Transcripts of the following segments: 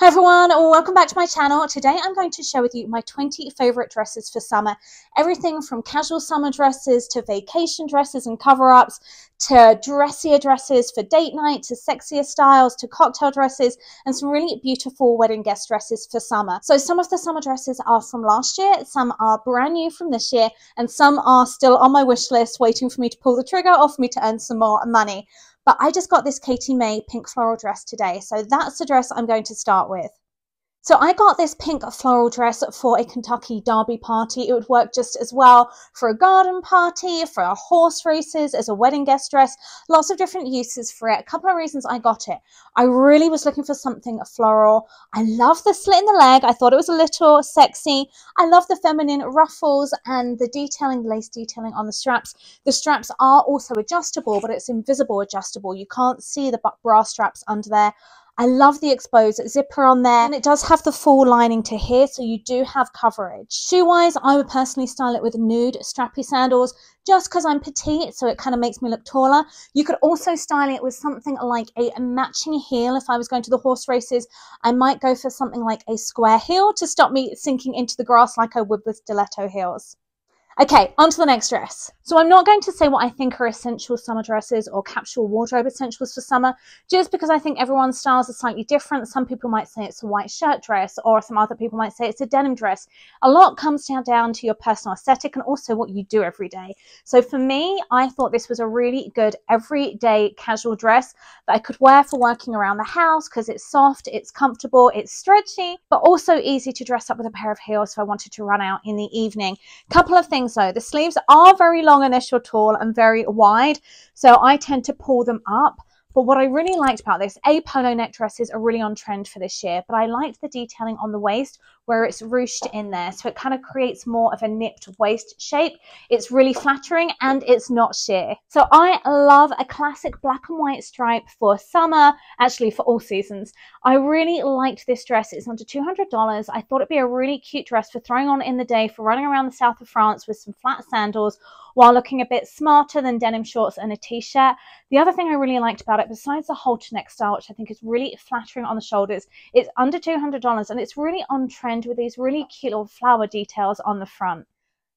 Hi everyone, welcome back to my channel. Today I'm going to share with you my 20 favorite dresses for summer. Everything from casual summer dresses to vacation dresses and cover-ups to dressier dresses for date night to sexier styles to cocktail dresses and some really beautiful wedding guest dresses for summer. So some of the summer dresses are from last year, some are brand new from this year and some are still on my wish list waiting for me to pull the trigger or for me to earn some more money. But I just got this Katie May pink floral dress today. So that's the dress I'm going to start with. So I got this pink floral dress for a Kentucky Derby party. It would work just as well for a garden party, for a horse races, as a wedding guest dress. Lots of different uses for it. A couple of reasons I got it. I really was looking for something floral. I love the slit in the leg. I thought it was a little sexy. I love the feminine ruffles and the detailing, lace detailing on the straps. The straps are also adjustable, but it's invisible adjustable. You can't see the bra straps under there. I love the exposed zipper on there and it does have the full lining to here so you do have coverage. Shoe wise I would personally style it with nude strappy sandals just because I'm petite so it kind of makes me look taller. You could also style it with something like a matching heel if I was going to the horse races. I might go for something like a square heel to stop me sinking into the grass like I would with stiletto heels. Okay, on to the next dress. So I'm not going to say what I think are essential summer dresses or capsule wardrobe essentials for summer, just because I think everyone's styles are slightly different. Some people might say it's a white shirt dress, or some other people might say it's a denim dress. A lot comes down, down to your personal aesthetic and also what you do every day. So for me, I thought this was a really good everyday casual dress that I could wear for working around the house because it's soft, it's comfortable, it's stretchy, but also easy to dress up with a pair of heels if I wanted to run out in the evening. Couple of things so. The sleeves are very long initial tall and very wide, so I tend to pull them up. But what I really liked about this, A, polo neck dresses are really on trend for this year, but I liked the detailing on the waist where it's ruched in there. So it kind of creates more of a nipped waist shape. It's really flattering and it's not sheer. So I love a classic black and white stripe for summer, actually for all seasons. I really liked this dress. It's under $200. I thought it'd be a really cute dress for throwing on in the day for running around the south of France with some flat sandals while looking a bit smarter than denim shorts and a t-shirt. The other thing I really liked about it, besides the halter neck style, which I think is really flattering on the shoulders, it's under $200 and it's really on trend with these really cute little flower details on the front.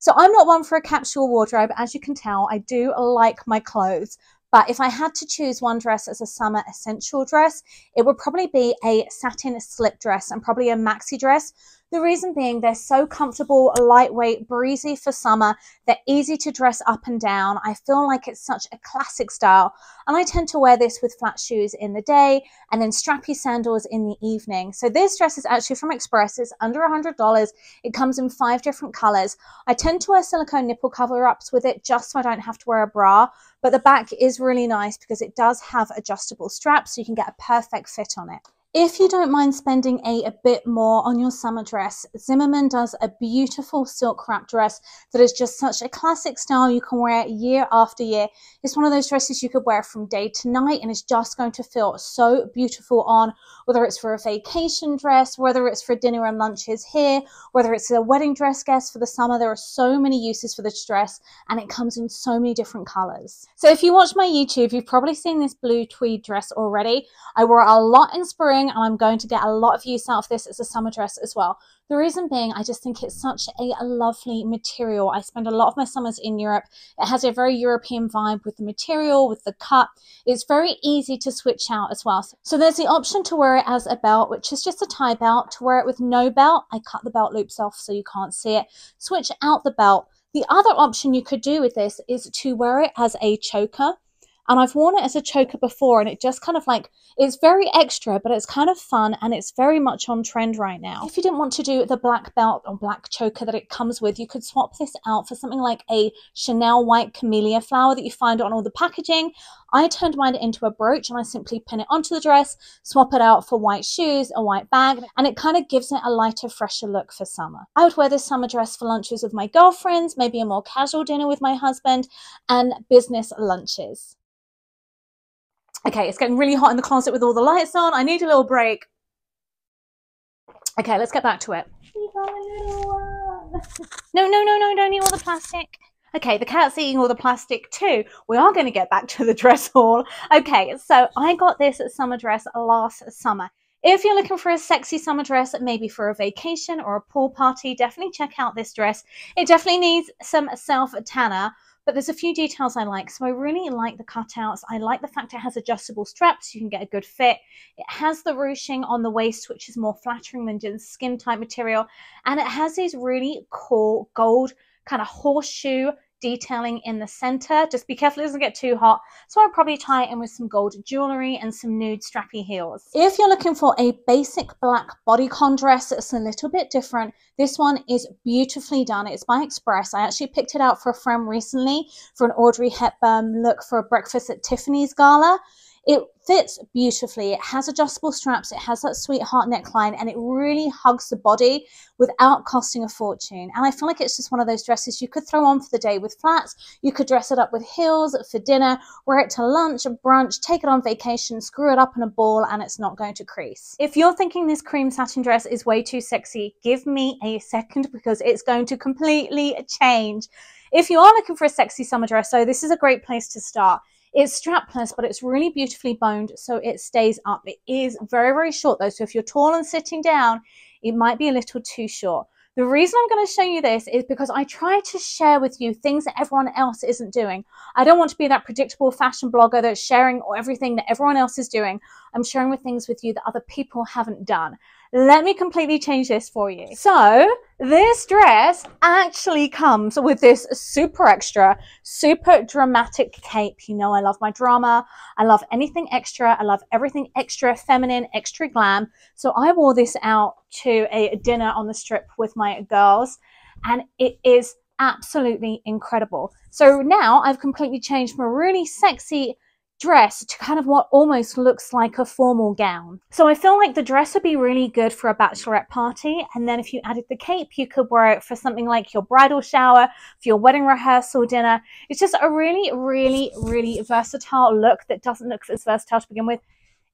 So I'm not one for a capsule wardrobe. As you can tell, I do like my clothes. But if I had to choose one dress as a summer essential dress, it would probably be a satin slip dress and probably a maxi dress the reason being they're so comfortable, lightweight, breezy for summer. They're easy to dress up and down. I feel like it's such a classic style. And I tend to wear this with flat shoes in the day and then strappy sandals in the evening. So this dress is actually from Express. It's under $100. It comes in five different colors. I tend to wear silicone nipple cover-ups with it just so I don't have to wear a bra. But the back is really nice because it does have adjustable straps so you can get a perfect fit on it. If you don't mind spending a, a bit more on your summer dress, Zimmermann does a beautiful silk wrap dress that is just such a classic style you can wear year after year. It's one of those dresses you could wear from day to night and it's just going to feel so beautiful on, whether it's for a vacation dress, whether it's for dinner and lunches here, whether it's a wedding dress guest for the summer. There are so many uses for this dress and it comes in so many different colors. So if you watch my YouTube, you've probably seen this blue tweed dress already. I wore a lot in spring and I'm going to get a lot of use out of this as a summer dress as well. The reason being, I just think it's such a, a lovely material. I spend a lot of my summers in Europe. It has a very European vibe with the material, with the cut. It's very easy to switch out as well. So there's the option to wear it as a belt, which is just a tie belt. To wear it with no belt, I cut the belt loops off so you can't see it. Switch out the belt. The other option you could do with this is to wear it as a choker. And I've worn it as a choker before, and it just kind of like, it's very extra, but it's kind of fun and it's very much on trend right now. If you didn't want to do the black belt or black choker that it comes with, you could swap this out for something like a Chanel white camellia flower that you find on all the packaging. I turned mine into a brooch and I simply pin it onto the dress, swap it out for white shoes, a white bag, and it kind of gives it a lighter, fresher look for summer. I would wear this summer dress for lunches with my girlfriends, maybe a more casual dinner with my husband, and business lunches. Okay, it's getting really hot in the closet with all the lights on. I need a little break. Okay, let's get back to it. No, no, no, no, don't eat all the plastic. Okay, the cat's eating all the plastic too. We are going to get back to the dress haul. Okay, so I got this summer dress last summer. If you're looking for a sexy summer dress, maybe for a vacation or a pool party, definitely check out this dress. It definitely needs some self tanner, but there's a few details I like. So I really like the cutouts. I like the fact it has adjustable straps. You can get a good fit. It has the ruching on the waist, which is more flattering than just skin type material. And it has these really cool gold kind of horseshoe detailing in the center. Just be careful it doesn't get too hot. So I'll probably tie it in with some gold jewelry and some nude strappy heels. If you're looking for a basic black bodycon dress that's a little bit different, this one is beautifully done. It's by Express. I actually picked it out for a friend recently for an Audrey Hepburn look for a breakfast at Tiffany's gala. It fits beautifully. It has adjustable straps. It has that sweetheart neckline and it really hugs the body without costing a fortune. And I feel like it's just one of those dresses you could throw on for the day with flats. You could dress it up with heels for dinner, wear it to lunch, brunch, take it on vacation, screw it up in a ball and it's not going to crease. If you're thinking this cream satin dress is way too sexy, give me a second because it's going to completely change. If you are looking for a sexy summer dress, though, this is a great place to start. It's strapless, but it's really beautifully boned, so it stays up. It is very, very short though, so if you're tall and sitting down, it might be a little too short. The reason I'm going to show you this is because I try to share with you things that everyone else isn't doing. I don't want to be that predictable fashion blogger that's sharing everything that everyone else is doing. I'm sharing with things with you that other people haven't done. Let me completely change this for you. So this dress actually comes with this super extra, super dramatic cape. You know, I love my drama. I love anything extra. I love everything extra feminine, extra glam. So I wore this out to a dinner on the strip with my girls and it is absolutely incredible. So now I've completely changed from a really sexy dress to kind of what almost looks like a formal gown. So I feel like the dress would be really good for a bachelorette party. And then if you added the cape, you could wear it for something like your bridal shower, for your wedding rehearsal dinner. It's just a really, really, really versatile look that doesn't look as versatile to begin with.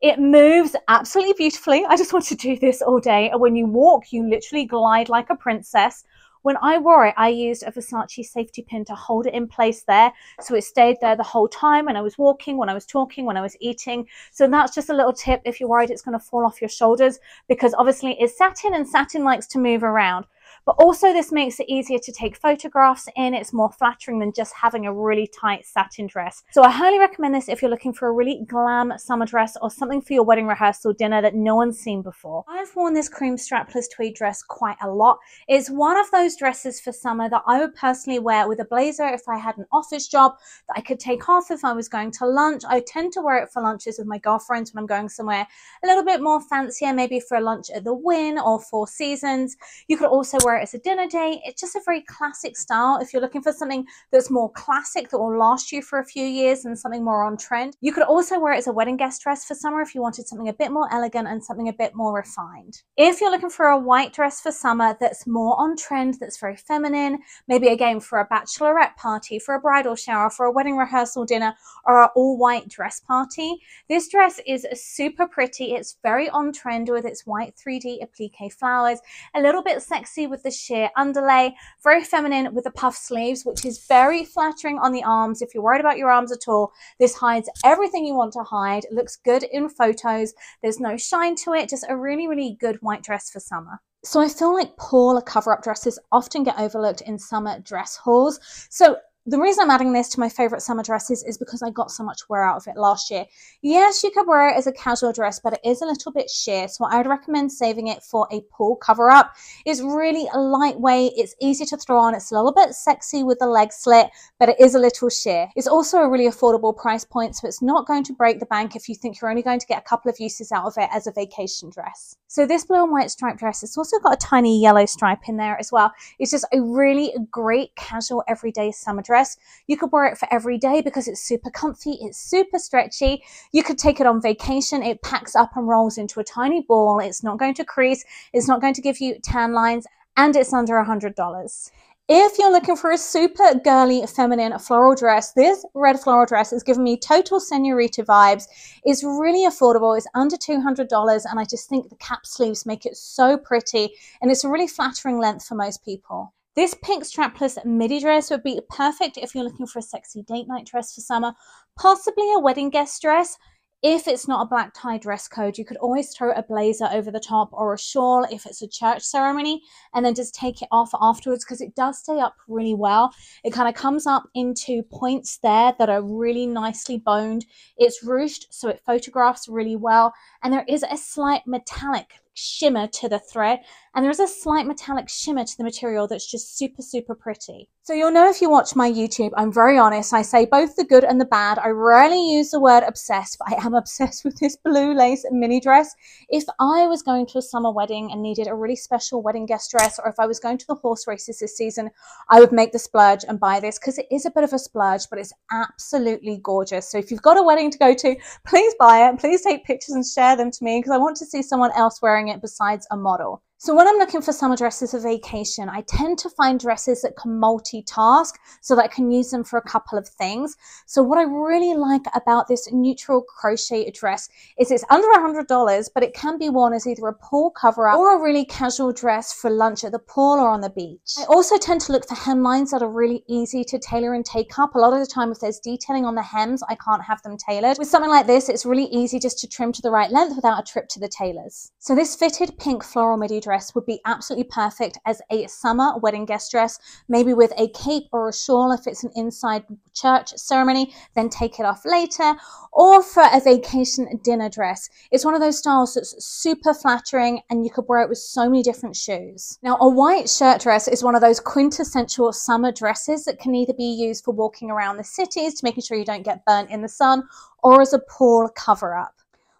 It moves absolutely beautifully. I just want to do this all day. And when you walk, you literally glide like a princess. When I wore it, I used a Versace safety pin to hold it in place there. So it stayed there the whole time when I was walking, when I was talking, when I was eating. So that's just a little tip if you're worried it's going to fall off your shoulders because obviously it's satin and satin likes to move around. But also this makes it easier to take photographs in. It's more flattering than just having a really tight satin dress. So I highly recommend this if you're looking for a really glam summer dress or something for your wedding rehearsal dinner that no one's seen before. I've worn this cream strapless tweed dress quite a lot. It's one of those dresses for summer that I would personally wear with a blazer if I had an office job that I could take off if I was going to lunch. I tend to wear it for lunches with my girlfriends when I'm going somewhere a little bit more fancier, maybe for a lunch at the Wynn or Four Seasons. You could also wear it as a dinner date. It's just a very classic style. If you're looking for something that's more classic that will last you for a few years and something more on trend, you could also wear it as a wedding guest dress for summer if you wanted something a bit more elegant and something a bit more refined. If you're looking for a white dress for summer that's more on trend, that's very feminine, maybe again for a bachelorette party, for a bridal shower, for a wedding rehearsal dinner, or an all white dress party, this dress is super pretty. It's very on trend with its white 3D applique flowers, a little bit sexy with the sheer underlay, very feminine with the puff sleeves, which is very flattering on the arms. If you're worried about your arms at all, this hides everything you want to hide. It looks good in photos. There's no shine to it, just a really, really good white dress for summer. So I feel like poor cover-up dresses often get overlooked in summer dress hauls. So the reason I'm adding this to my favorite summer dresses is because I got so much wear out of it last year. Yes, you could wear it as a casual dress, but it is a little bit sheer. So I would recommend saving it for a pool cover up. It's really a lightweight. It's easy to throw on. It's a little bit sexy with the leg slit, but it is a little sheer. It's also a really affordable price point. So it's not going to break the bank if you think you're only going to get a couple of uses out of it as a vacation dress. So this blue and white striped dress, it's also got a tiny yellow stripe in there as well. It's just a really great casual everyday summer dress dress. You could wear it for every day because it's super comfy, it's super stretchy. You could take it on vacation. It packs up and rolls into a tiny ball. It's not going to crease, it's not going to give you tan lines, and it's under a $100. If you're looking for a super girly feminine floral dress, this red floral dress is giving me total senorita vibes. It's really affordable. It's under $200 and I just think the cap sleeves make it so pretty and it's a really flattering length for most people. This pink strapless midi dress would be perfect if you're looking for a sexy date night dress for summer, possibly a wedding guest dress. If it's not a black tie dress code, you could always throw a blazer over the top or a shawl if it's a church ceremony and then just take it off afterwards because it does stay up really well. It kind of comes up into points there that are really nicely boned. It's ruched, so it photographs really well. And there is a slight metallic shimmer to the thread and there's a slight metallic shimmer to the material that's just super super pretty. So you'll know if you watch my YouTube, I'm very honest, I say both the good and the bad. I rarely use the word obsessed, but I am obsessed with this blue lace mini dress. If I was going to a summer wedding and needed a really special wedding guest dress or if I was going to the horse races this season, I would make the splurge and buy this because it is a bit of a splurge, but it's absolutely gorgeous. So if you've got a wedding to go to, please buy it. Please take pictures and share them to me because I want to see someone else wearing it besides a model. So when I'm looking for summer dresses for vacation, I tend to find dresses that can multitask so that I can use them for a couple of things. So what I really like about this neutral crochet dress is it's under $100, but it can be worn as either a pool cover up or a really casual dress for lunch at the pool or on the beach. I also tend to look for hemlines that are really easy to tailor and take up. A lot of the time, if there's detailing on the hems, I can't have them tailored. With something like this, it's really easy just to trim to the right length without a trip to the tailors. So this fitted pink floral midi dress would be absolutely perfect as a summer wedding guest dress, maybe with a cape or a shawl if it's an inside church ceremony, then take it off later, or for a vacation dinner dress. It's one of those styles that's super flattering and you could wear it with so many different shoes. Now, a white shirt dress is one of those quintessential summer dresses that can either be used for walking around the cities to making sure you don't get burnt in the sun or as a pool cover up.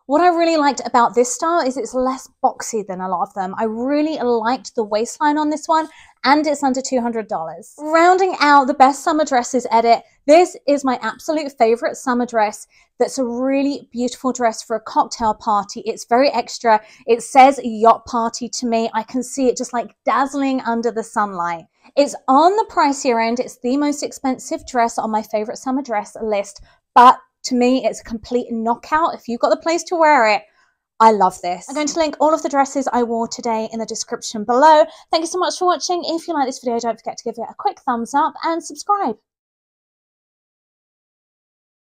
What I really liked about this style is it's less boxy than a lot of them. I really liked the waistline on this one and it's under $200. Rounding out the best summer dresses edit, this is my absolute favorite summer dress that's a really beautiful dress for a cocktail party. It's very extra. It says yacht party to me. I can see it just like dazzling under the sunlight. It's on the pricier end. It's the most expensive dress on my favorite summer dress list, but to me, it's a complete knockout. If you've got the place to wear it, I love this. I'm going to link all of the dresses I wore today in the description below. Thank you so much for watching. If you like this video, don't forget to give it a quick thumbs up and subscribe.